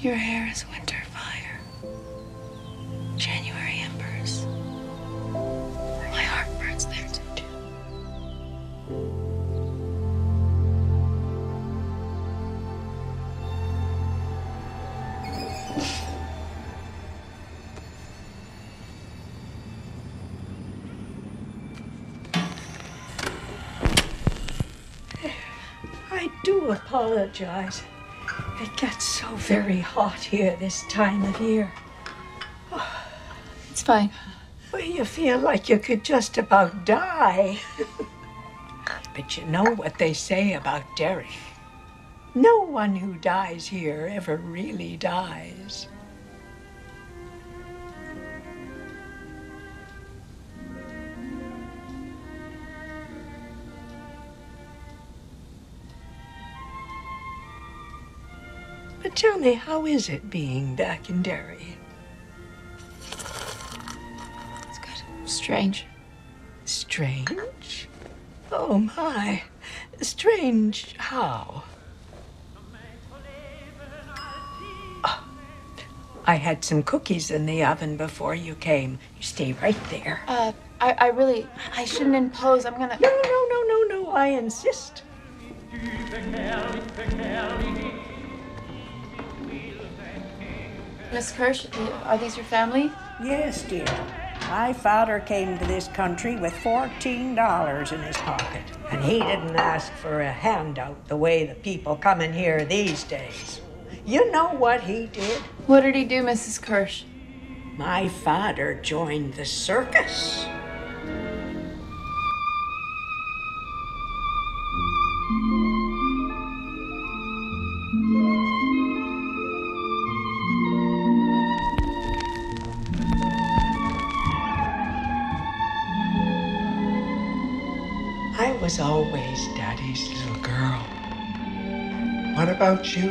Your hair is winter fire. January embers. My heart burns there too. I do apologize. It gets so very hot here this time of year. It's fine. Well, you feel like you could just about die. but you know what they say about Derry. No one who dies here ever really dies. But tell me, how is it being back in Derry? It's good. Strange. Strange? Oh my. Strange how? Ah, I had some cookies in the oven before you came. You stay right there. Uh, I, I really, I shouldn't impose. I'm gonna. No, no, no, no, no. I insist. Miss Kersh, are these your family? Yes, dear. My father came to this country with $14 in his pocket. And he didn't ask for a handout the way the people come in here these days. You know what he did? What did he do, Mrs. Kersh? My father joined the circus. Was always Daddy's little girl. What about you?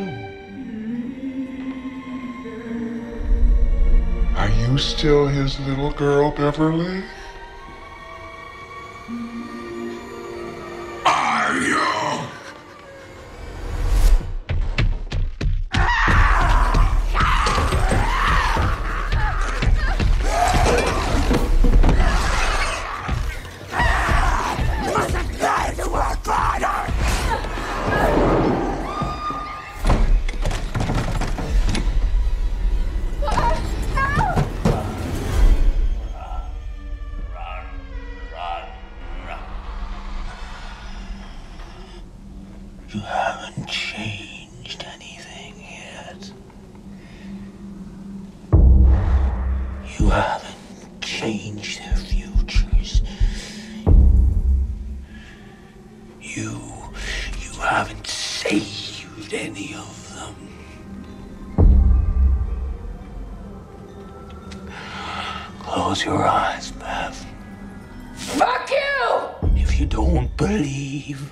Are you still his little girl, Beverly? You haven't changed anything yet. You haven't changed their futures. You, you haven't saved any of them. Close your eyes, Bev. Fuck you! If you don't believe,